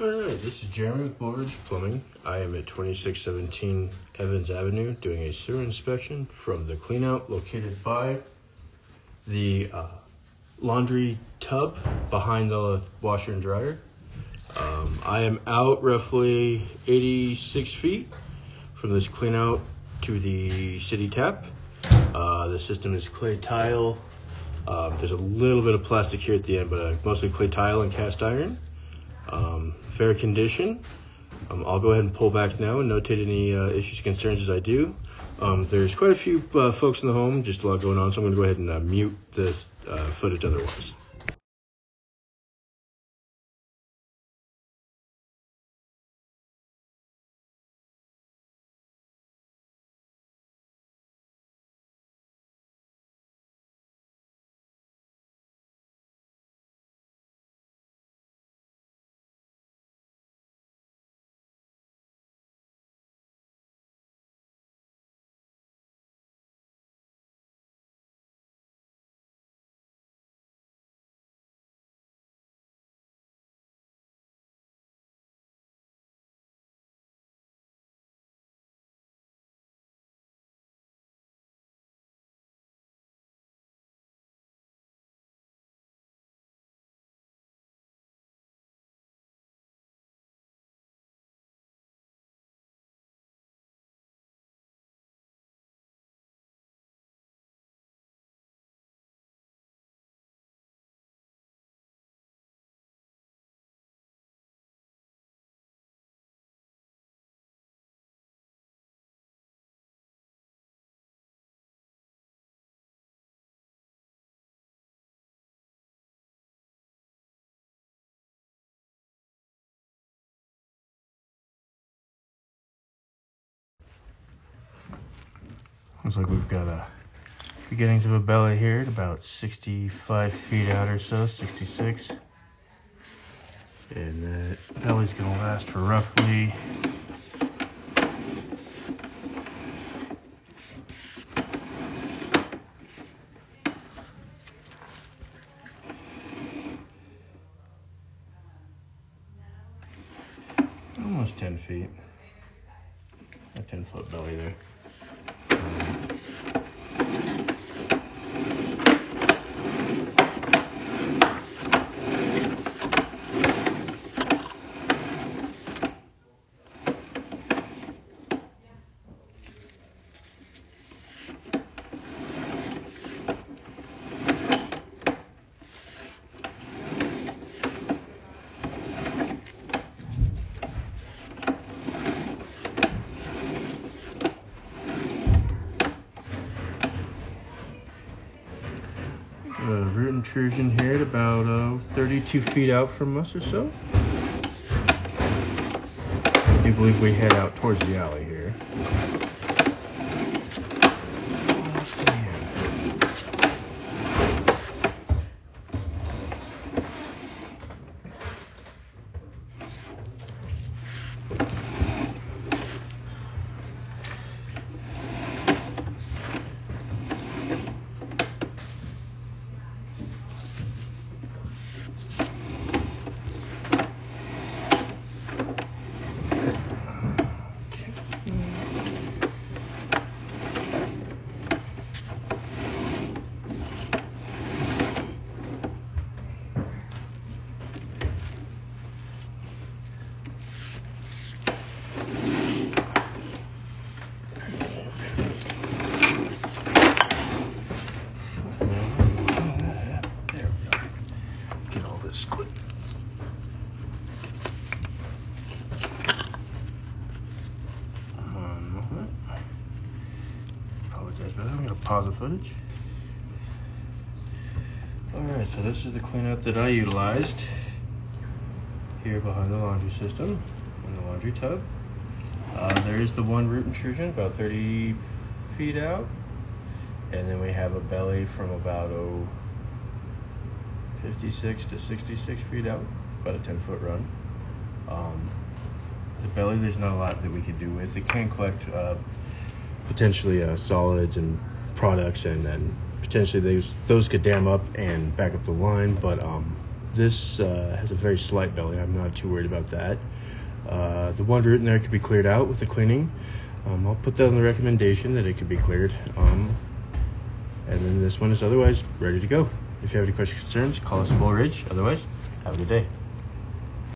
Alright, this is Jeremy with Bull Ridge Plumbing. I am at 2617 Evans Avenue doing a sewer inspection from the cleanout located by the uh, laundry tub behind the washer and dryer. Um, I am out roughly 86 feet from this cleanout to the city tap. Uh, the system is clay tile. Um, there's a little bit of plastic here at the end, but uh, mostly clay tile and cast iron. Um, fair condition. Um, I'll go ahead and pull back now and notate any uh, issues, concerns as I do. Um, there's quite a few uh, folks in the home, just a lot going on, so I'm going to go ahead and uh, mute the uh, footage otherwise. Looks like we've got a beginnings of a belly here at about 65 feet out or so, 66. And that belly's gonna last for roughly almost 10 feet. A 10 foot belly there. A root intrusion here at about uh, 32 feet out from us or so. I do believe we head out towards the alley here. Almost to the end. There we go. Get all this quick. One moment. Apologize for that. I'm gonna pause the footage. Alright, so this is the cleanout that I utilized here behind the laundry system in the laundry tub. Uh, there is the one root intrusion about 30 feet out, and then we have a belly from about oh, 56 to 66 feet out, about a 10 foot run. Um, the belly, there's not a lot that we could do with. It can collect uh, potentially uh, solids and products, and then potentially those those could dam up and back up the line. But um, this uh, has a very slight belly. I'm not too worried about that. Uh, the one root in there could be cleared out with the cleaning. Um, I'll put that on the recommendation that it could be cleared. Um, and then this one is otherwise ready to go. If you have any questions or concerns, call us at Bull Ridge. Otherwise, have a good day.